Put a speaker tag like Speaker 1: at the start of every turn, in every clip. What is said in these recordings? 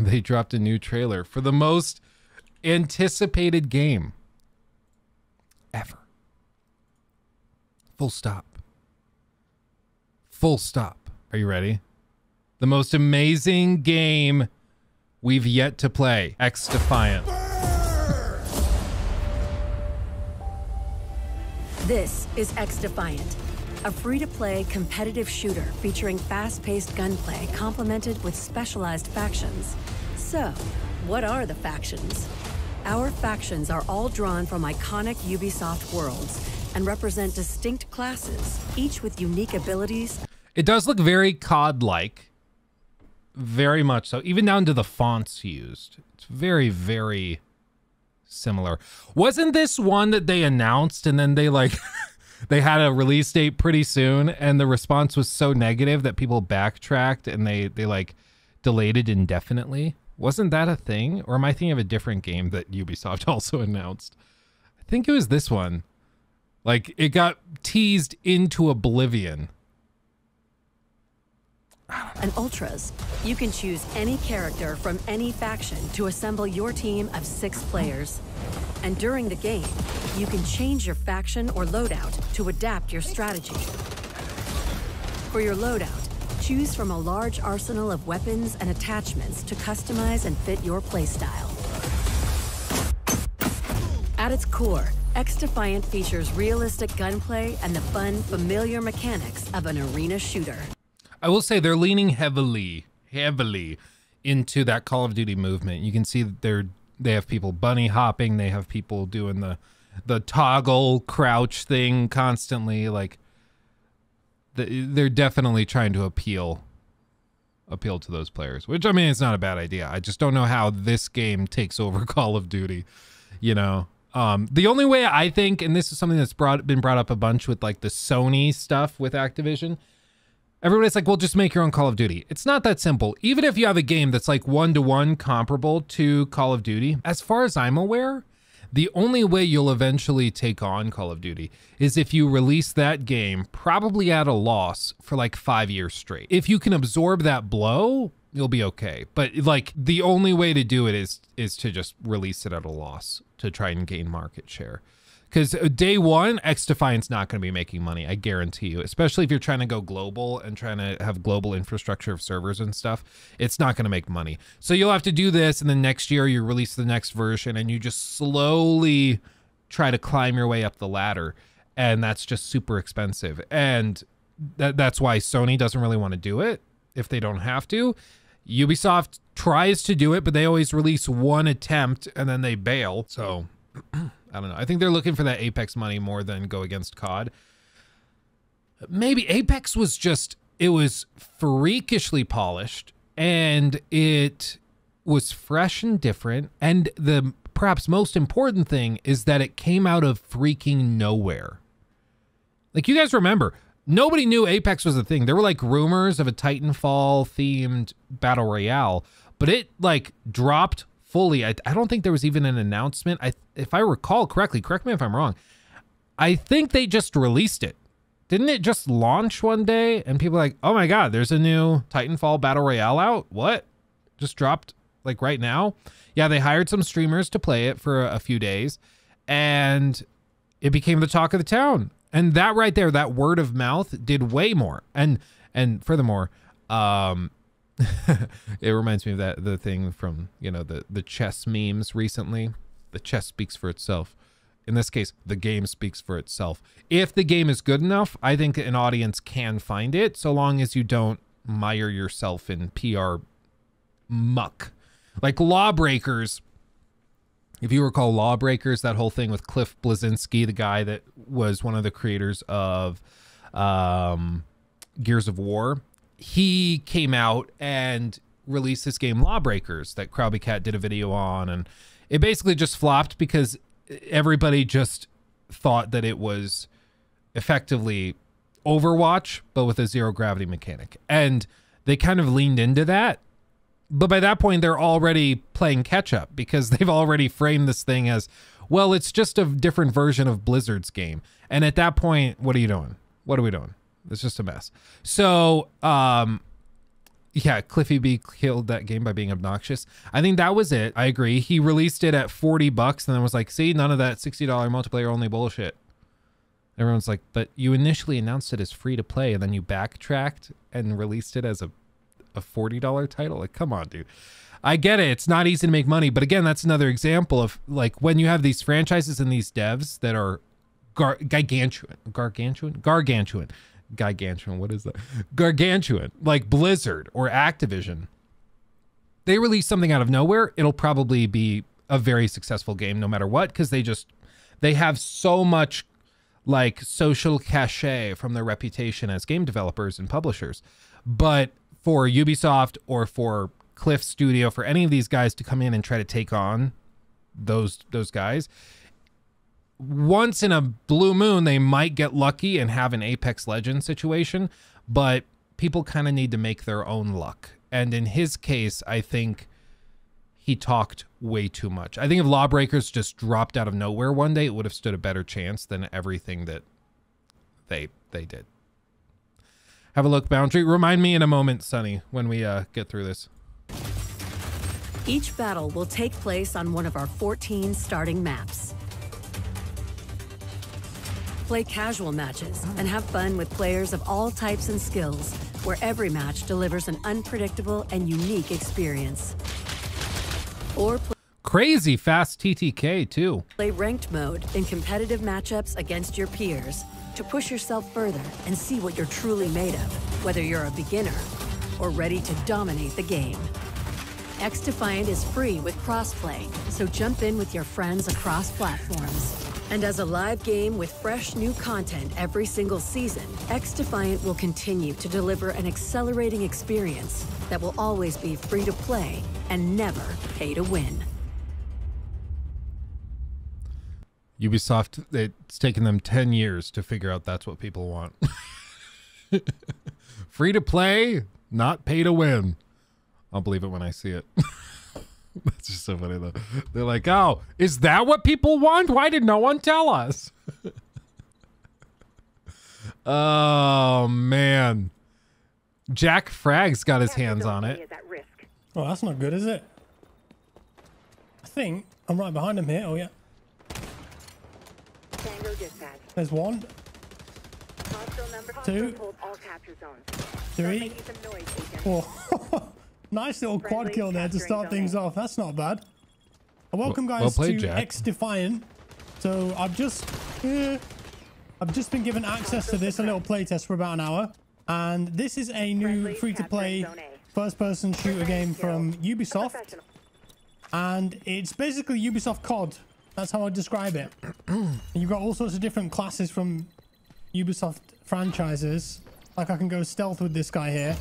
Speaker 1: they dropped a new trailer for the most anticipated game ever. Full stop. Full stop. Are you ready? The most amazing game we've yet to play XDefiant.
Speaker 2: This is XDefiant, a free to play competitive shooter featuring fast paced gunplay complemented with specialized factions. So, what are the factions? Our factions are all drawn from iconic Ubisoft worlds and represent distinct classes, each with unique abilities.
Speaker 1: It does look very COD like. Very much so. Even down to the fonts used. It's very, very similar. Wasn't this one that they announced and then they like they had a release date pretty soon and the response was so negative that people backtracked and they they like delayed it indefinitely? Wasn't that a thing? Or am I thinking of a different game that Ubisoft also announced? I think it was this one. Like it got teased into oblivion.
Speaker 2: And Ultras, you can choose any character from any faction to assemble your team of six players. And during the game, you can change your faction or loadout to adapt your strategy. For your loadout, choose from a large arsenal of weapons and attachments to customize and fit your playstyle. At its core, XDefiant features realistic gunplay and the fun, familiar mechanics of an arena shooter.
Speaker 1: I will say they're leaning heavily, heavily into that Call of Duty movement. You can see that they're they have people bunny hopping, they have people doing the the toggle crouch thing constantly like they're definitely trying to appeal appeal to those players, which I mean it's not a bad idea. I just don't know how this game takes over Call of Duty, you know. Um, the only way I think, and this is something that's brought been brought up a bunch with like the Sony stuff with Activision, everybody's like, well, just make your own Call of Duty. It's not that simple. Even if you have a game that's like one to one comparable to Call of Duty, as far as I'm aware, the only way you'll eventually take on Call of Duty is if you release that game probably at a loss for like five years straight. If you can absorb that blow, you'll be okay. But like the only way to do it is is to just release it at a loss to try and gain market share. Because uh, day one, XDefiant's not going to be making money. I guarantee you. Especially if you're trying to go global and trying to have global infrastructure of servers and stuff, it's not going to make money. So you'll have to do this, and then next year you release the next version, and you just slowly try to climb your way up the ladder, and that's just super expensive. And that that's why Sony doesn't really want to do it if they don't have to. Ubisoft tries to do it, but they always release one attempt and then they bail. So I don't know. I think they're looking for that Apex money more than go against COD. Maybe Apex was just it was freakishly polished and it was fresh and different and the perhaps most important thing is that it came out of freaking nowhere. Like you guys remember, nobody knew Apex was a thing. There were like rumors of a Titanfall themed battle royale, but it like dropped fully. I, I don't think there was even an announcement. I if I recall correctly, correct me if I'm wrong. I think they just released it. Didn't it just launch one day and people like, "Oh my god, there's a new Titanfall battle royale out." What? Just dropped like right now? Yeah, they hired some streamers to play it for a few days and it became the talk of the town. And that right there, that word of mouth did way more. And and furthermore, um it reminds me of that the thing from you know the the chess memes recently. The chess speaks for itself. In this case, the game speaks for itself. If the game is good enough, I think an audience can find it, so long as you don't mire yourself in PR muck. Like Lawbreakers. If you recall Lawbreakers, that whole thing with Cliff Bleszinski, the guy that was one of the creators of um, Gears of War, he came out and released this game Lawbreakers that Krabby Cat did a video on and it basically just flopped because everybody just thought that it was effectively Overwatch but with a zero gravity mechanic. And they kind of leaned into that. But by that point they're already playing catch up because they've already framed this thing as well it's just a different version of Blizzard's game. And at that point what are you doing? What are we doing? It's just a mess. So, um, yeah, Cliffy B killed that game by being obnoxious. I think that was it. I agree. He released it at 40 bucks and then was like, see, none of that $60 multiplayer only bullshit. Everyone's like, but you initially announced it as free to play and then you backtracked and released it as a, a $40 title. Like, come on, dude. I get it. It's not easy to make money. But again, that's another example of like when you have these franchises and these devs that are gar- gigantuan, gargantuan, gargantuan, gigantuan. What is that? Gargantuan, like Blizzard or Activision. They release something out of nowhere. It'll probably be a very successful game no matter what because they just they have so much like social cachet from their reputation as game developers and publishers. But for Ubisoft or for Cliff Studio, for any of these guys to come in and try to take on those those guys, once in a blue moon they might get lucky and have an Apex Legend situation, but people kind of need to make their own luck. And in his case, I think he talked way too much. I think if Lawbreakers just dropped out of nowhere one day, it would have stood a better chance than everything that they they did. Have a look, Boundary. Remind me in a moment, Sonny, when we uh, get through this.
Speaker 2: Each battle will take place on one of our 14 starting maps. Play casual matches and have fun with players of all types and skills, where every match delivers an unpredictable and unique experience. Or play
Speaker 1: Crazy fast TTK, too.
Speaker 2: Play ranked mode in competitive matchups against your peers to push yourself further and see what you're truly made of, whether you're a beginner or ready to dominate the game. XDefiant is free with crossplay, so jump in with your friends across platforms. And as a live game with fresh new content every single season, XDefiant will continue to deliver an accelerating experience that will always be free to play and never pay to win.
Speaker 1: Ubisoft, it's taken them 10 years to figure out that's what people want. Free to play, not pay to win. I'll believe it when I see it. that's just so funny, though. They're like, oh, is that what people want? Why did no one tell us? oh, man. Jack Frag's got his hands on it.
Speaker 3: Oh, that's not good, is it? I think I'm right behind him here. Oh, yeah.
Speaker 4: Tango dispatch.
Speaker 3: There's one, Two.
Speaker 4: hold all capture zones.
Speaker 3: three,
Speaker 4: Making some noise, agent.
Speaker 3: four. nice little quad kill there to start things
Speaker 4: domain.
Speaker 3: off. That's not bad. Welcome,
Speaker 1: Well-
Speaker 3: guys,
Speaker 1: well played,
Speaker 3: to
Speaker 1: Jack.
Speaker 3: XDefiant. So I've just, eh, I've just been given access to this, a little playtest for about an hour, and this is a new free-to-play
Speaker 4: capturing zone A.
Speaker 3: first-person shooter game from Ubisoft. And it's basically Ubisoft COD. That's how I describe it. and you've got all sorts of different classes from Ubisoft franchises. Like I can go stealth with this guy here.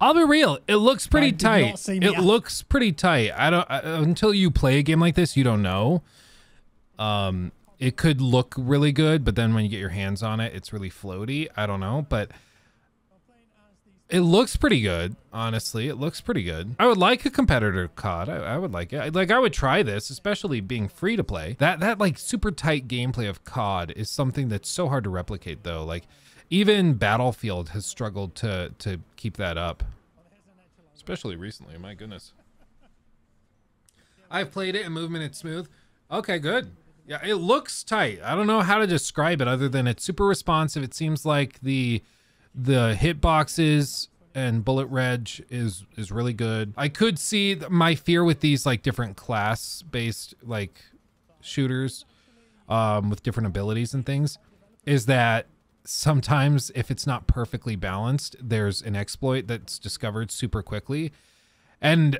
Speaker 1: I'll be real. It looks pretty
Speaker 3: I did not
Speaker 1: tight. It
Speaker 3: out.
Speaker 1: looks pretty tight. I don't I, until you play a game like this, you don't know. Um, it could look really good, but then when you get your hands on it, it's really floaty. I don't know, but it looks pretty good. Honestly, it looks pretty good. I would like a competitor COD. I, I would like it. Like I would try this, especially being free to play. That that like super tight gameplay of COD is something that's so hard to replicate, though. Like even Battlefield has struggled to to keep that up especially recently. My goodness. I've played it and movement it's smooth. Okay, good. Yeah, it looks tight. I don't know how to describe it other than it's super responsive. It seems like the the hitboxes and bullet reg is is really good. I could see my fear with these like different class based like shooters um with different abilities and things is that sometimes if it's not perfectly balanced, there's an exploit that's discovered super quickly. And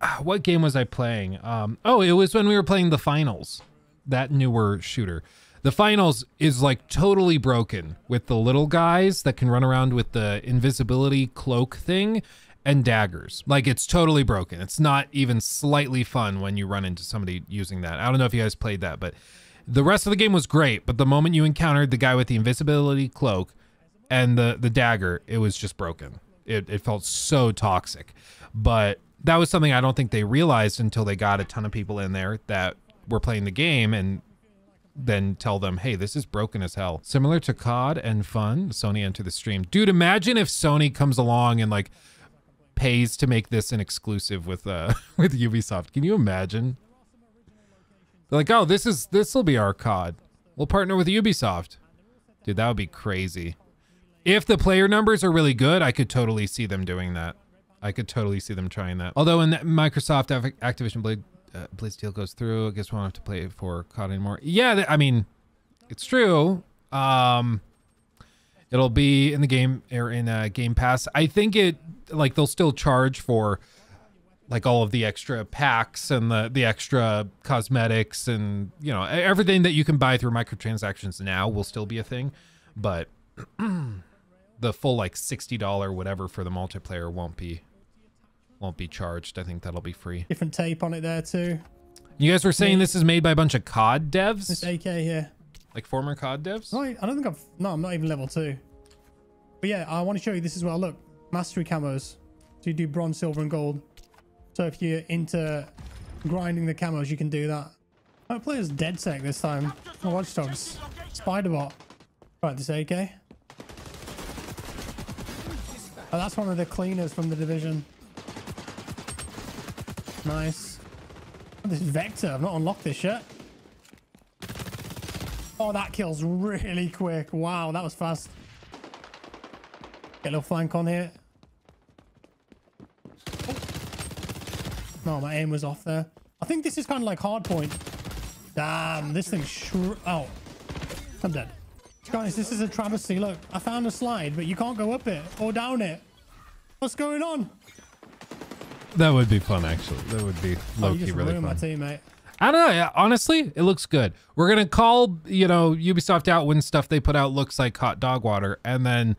Speaker 1: ah, what game was I playing? Um, oh, it was when we were playing the finals, that newer shooter. The finals is like totally broken with the little guys that can run around with the invisibility cloak thing and daggers. Like it's totally broken. It's not even slightly fun when you run into somebody using that. I don't know if you guys played that, but the rest of the game was great. But the moment you encountered the guy with the invisibility cloak and the the dagger, it was just broken. It it felt so toxic. But that was something I don't think they realized until they got a ton of people in there that were playing the game and then tell them, hey, this is broken as hell. Similar to COD and fun, Sony enter the stream. Dude, imagine if Sony comes along and like pays to make this an exclusive with uh with Ubisoft. Can you imagine? They're like, oh, this is this will be our COD. We'll partner with Ubisoft. Dude, that would be crazy. If the player numbers are really good, I could totally see them doing that. I could totally see them trying that. Although in Microsoft Activision Blade uh, Blade deal goes through, I guess we won't have to play for COD anymore. Yeah, I mean, it's true. Um, it'll be in the game or in uh, Game Pass. I think it like they'll still charge for like all of the extra packs and the the extra cosmetics and you know everything that you can buy through microtransactions now will still be a thing, but the full like sixty dollar whatever for the multiplayer won't be won't be charged. I think that'll be free.
Speaker 3: Different tape on it there too.
Speaker 1: You guys were saying this is made by a bunch of COD devs?
Speaker 3: This AK here.
Speaker 1: Like former COD devs?
Speaker 3: No, I don't think I've... No, I'm not even level 2. But yeah, I want to show you this as well. Look, mastery camos. So you do bronze, silver, and gold. So if you're into grinding the camos, you can do that. I play as DedSec this time. Oh, Watch Dogs. Spiderbot. Right, this AK. Oh, that's one of the cleaners from the division. Nice. Oh, this Vector. I've not unlocked this yet. Oh, that kills really quick. Wow, that was fast. Get a little flank on here. No, my aim was off there. I think this is kind of like hardpoint. Damn, this thing's shrew- Oh. I'm dead. Guys, this is a travesty. Look, I found a slide, but you can't go up it or down it. What's going on?
Speaker 1: That would be fun, actually. That would be low
Speaker 3: oh,
Speaker 1: key really fun.
Speaker 3: my teammate.
Speaker 1: I don't know. Honestly, it looks good. We're gonna call you know Ubisoft out when stuff they put out looks like hot dog water, and then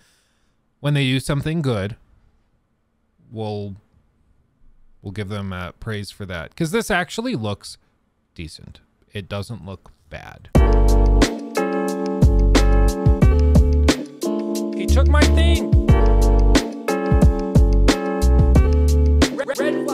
Speaker 1: when they do something good, we'll we'll give them uh, praise for that because this actually looks decent. It doesn't look bad. He took my thing. Red, red.